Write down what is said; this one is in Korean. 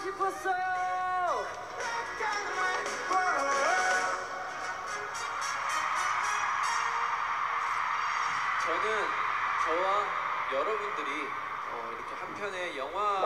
싶었어요. 저는 저와 여러분들이 어, 이렇게 한편의 영화